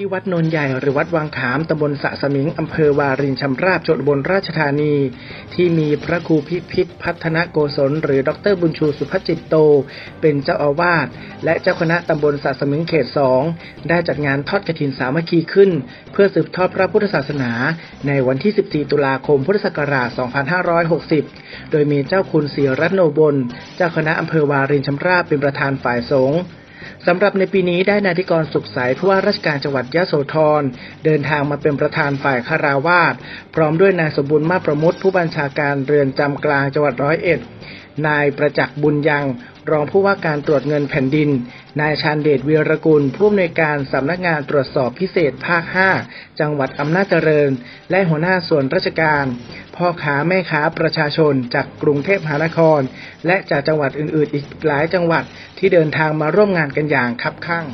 ที่วัดโนนใหญ่หรือวัดวังขามตำบลสะสมิงอำเภอวารินชำราบจังหวัดบลราชธานี ที่มีพระครูพิพิธพัฒนโกศล หรือดรบุญชูสุภจิตโต เป็นเจ้าอาวาสและเจ้าคณะตำบลสะสมิงเขตสองได้จัดงานทอดกฐินสามัคคีขึ้น เพื่อสืบทอดพระพุทธศาสนา ในวันที่ 14 ตุลาคมพุทธศักราช 2560 โดยมีเจ้าคุณศรีรัตโนบลเจ้าคณะอำเภอวารินชำราบเป็นประธานฝ่ายสงฆ์ สำหรับในปีนี้ได้นายธิกรสุขใสผู้ว่าราชการจังหวัดยะโสธรเดินทางมาเป็นประธานฝ่ายคาราวาสพร้อมด้วยนายสมบูรณ์มาประมุตผู้บัญชาการเรือนจำกลางจังหวัดร้อยเอ็ดนายประจักษ์บุญยัง รองผู้ว่าการตรวจเงินแผ่นดิน นายชาญเดชเวียรกุล ผู้อำนวยการสำนักงานตรวจสอบพิเศษภาค 5 จังหวัดอำนาจเจริญ และหัวหน้าส่วนราชการ พ่อค้าแม่ค้าประชาชนจากกรุงเทพมหานคร และจากจังหวัดอื่นๆ อีกหลายจังหวัดที่เดินทางมาร่วมงานกันอย่างคับคั่ง